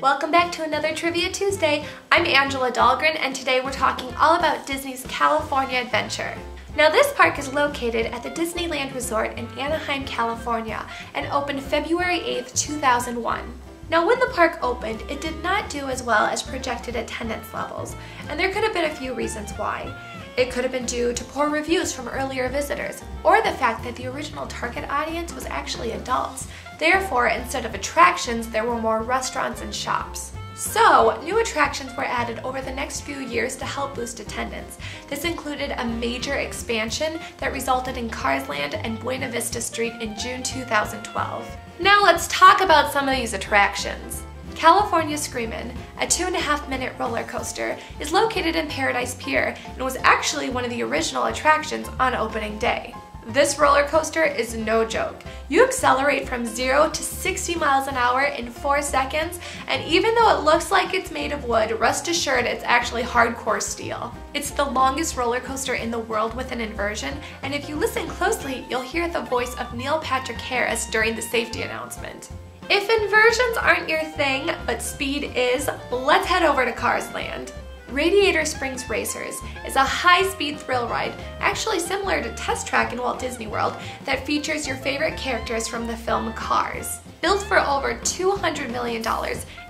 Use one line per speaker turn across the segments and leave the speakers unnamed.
Welcome back to another Trivia Tuesday. I'm Angela Dahlgren and today we're talking all about Disney's California Adventure. Now this park is located at the Disneyland Resort in Anaheim, California and opened February 8, 2001. Now when the park opened, it did not do as well as projected attendance levels, and there could have been a few reasons why. It could have been due to poor reviews from earlier visitors, or the fact that the original target audience was actually adults. Therefore, instead of attractions, there were more restaurants and shops. So, new attractions were added over the next few years to help boost attendance. This included a major expansion that resulted in Cars Land and Buena Vista Street in June 2012. Now let's talk about some of these attractions. California Screamin', a two and a half minute roller coaster, is located in Paradise Pier and was actually one of the original attractions on opening day. This roller coaster is no joke. You accelerate from 0 to 60 miles an hour in 4 seconds, and even though it looks like it's made of wood, rest assured it's actually hardcore steel. It's the longest roller coaster in the world with an inversion, and if you listen closely, you'll hear the voice of Neil Patrick Harris during the safety announcement. If inversions aren't your thing, but speed is, let's head over to Cars Land. Radiator Springs Racers is a high-speed thrill ride, actually similar to Test Track in Walt Disney World, that features your favorite characters from the film Cars. Built for over $200 million,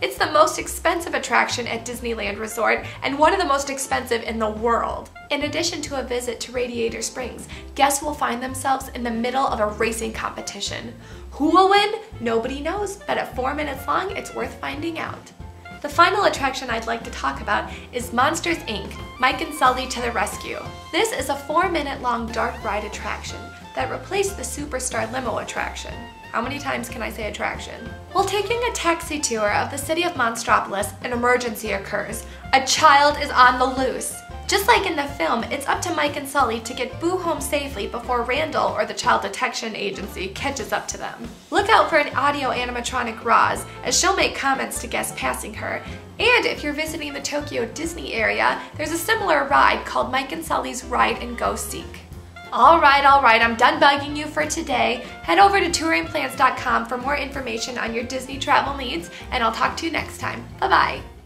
it's the most expensive attraction at Disneyland Resort and one of the most expensive in the world. In addition to a visit to Radiator Springs, guests will find themselves in the middle of a racing competition. Who will win? Nobody knows, but at 4 minutes long, it's worth finding out. The final attraction I'd like to talk about is Monsters Inc. Mike and Sully to the Rescue. This is a four minute long dark ride attraction that replaced the Superstar Limo attraction. How many times can I say attraction? While taking a taxi tour of the city of Monstropolis, an emergency occurs. A child is on the loose. Just like in the film, it's up to Mike and Sully to get Boo home safely before Randall or the Child Detection Agency catches up to them. Look out for an audio animatronic Roz, as she'll make comments to guests passing her. And if you're visiting the Tokyo Disney area, there's a similar ride called Mike and Sully's Ride and Go Seek. Alright, alright, I'm done bugging you for today. Head over to touringplans.com for more information on your Disney travel needs, and I'll talk to you next time. Bye-bye.